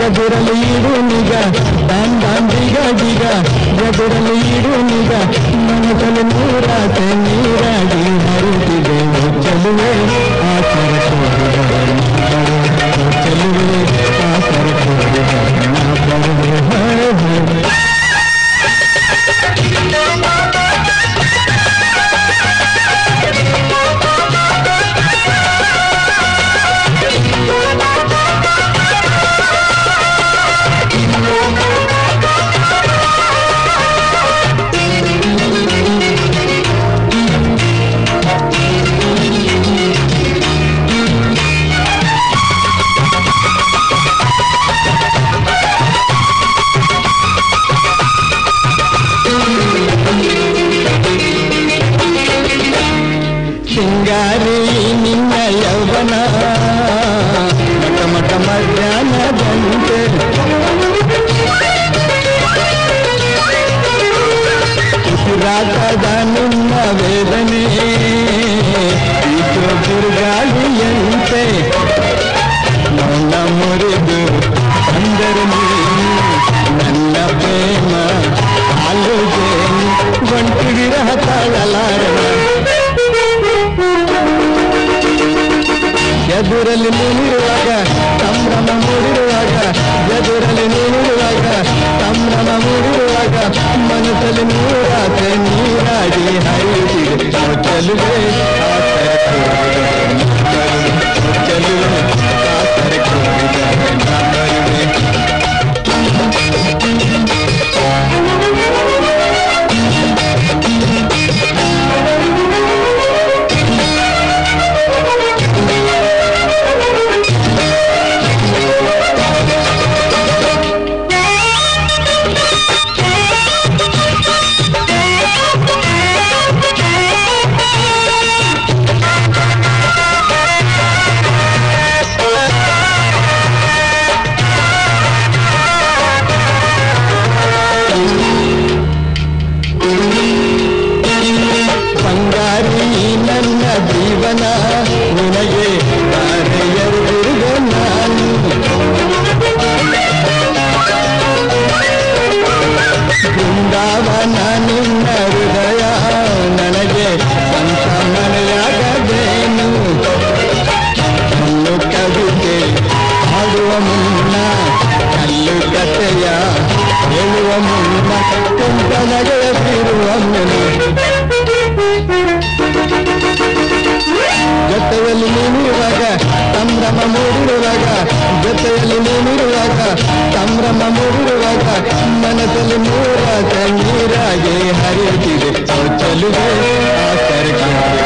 ಎದುರಲು ಇಡುನಿಗ ದಾಂದಾಂಬಿಗ ದಿಗ ಎದುರಲು ಇಡುನಿಗ ಮನಸಲು ನೂರಾತ ನೀರಾಗಿ ಹರಿದಿದೆ ಚಲುವೆ ಆ ಸರ ಚಲುವೆ ಆ ಸರ ಉಸಿರಾಟದ ನಿನ್ನ ವೇದನೆ ಈಚೋ ತಿರುಗಾಳಿಯಂತೆ ಮೌನ ಮುರಿದು ಅಂದರು ನೀನು ನನ್ನ ಪ್ರೇಮ ಆಲೋಚನೆ ಒಂಟಿ ವಿರಹ ತಾಳಲಾರಣ ಎದುರಲ್ಲಿ ನೀನಿರುವಾಗ ಸಂಭ್ರಮ ಮೂಡಿರುವಾಗ ಎದುರಲ್ಲಿ ನೀನಿರುವಾಗ ಸಂಭ್ರಮ ಮೂಡಿರುವಾಗ ಮನಸ್ಸಲ್ಲಿ ನೂರಾಸೆ ನೀರಾಗಿ ಹರಿಯುತ್ತಿದೆ alegría. ತಾಮ್ರಮ ಮೂಡಿರುವಾಗ ಜೊತೆಯಲ್ಲಿ ನೀನಿರುವಾಗ ತಾಮ್ರಮ ಮೂಡಿರುವಾಗ ಮನದಲ್ಲಿ ಮೂರಾಟ ನೀರಾಗೆ ಹರಿಯುತ್ತಿದೆ ಚಲುವೆ ಆ ಸರ್ಕಾರ